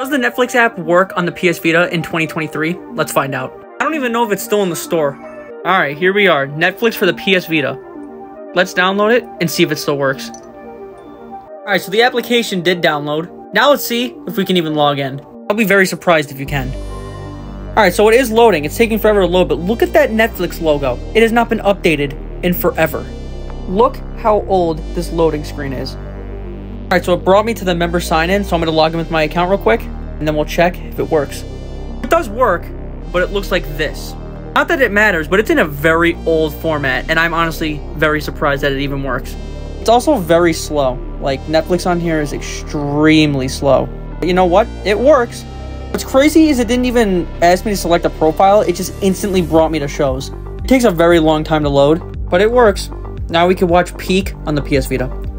Does the Netflix app work on the PS Vita in 2023? Let's find out. I don't even know if it's still in the store. Alright, here we are. Netflix for the PS Vita. Let's download it and see if it still works. Alright, so the application did download. Now let's see if we can even log in. I'll be very surprised if you can. Alright, so it is loading. It's taking forever to load, but look at that Netflix logo. It has not been updated in forever. Look how old this loading screen is. Alright, so it brought me to the member sign-in, so I'm to log in with my account real quick, and then we'll check if it works. It does work, but it looks like this. Not that it matters, but it's in a very old format, and I'm honestly very surprised that it even works. It's also very slow. Like, Netflix on here is extremely slow. But you know what? It works. What's crazy is it didn't even ask me to select a profile, it just instantly brought me to shows. It takes a very long time to load, but it works. Now we can watch Peak on the PS Vita.